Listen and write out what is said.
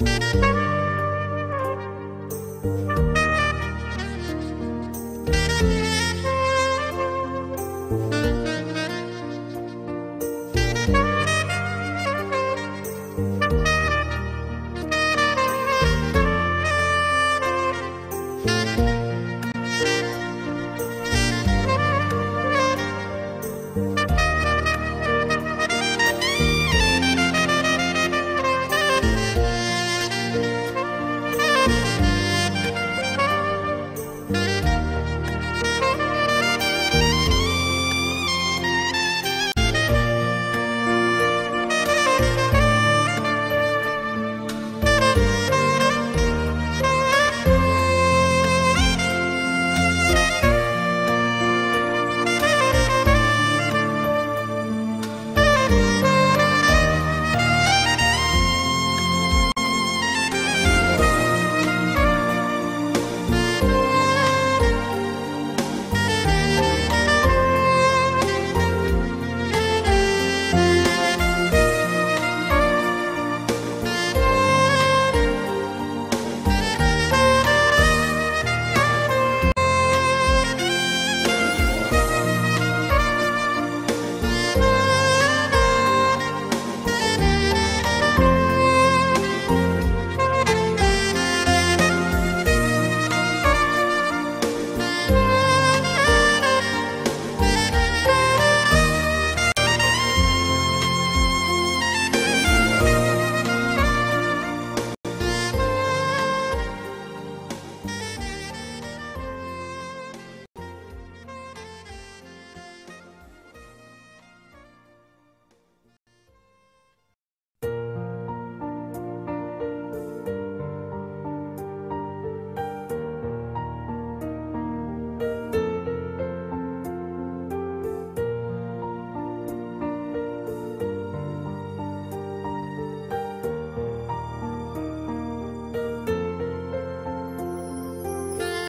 Música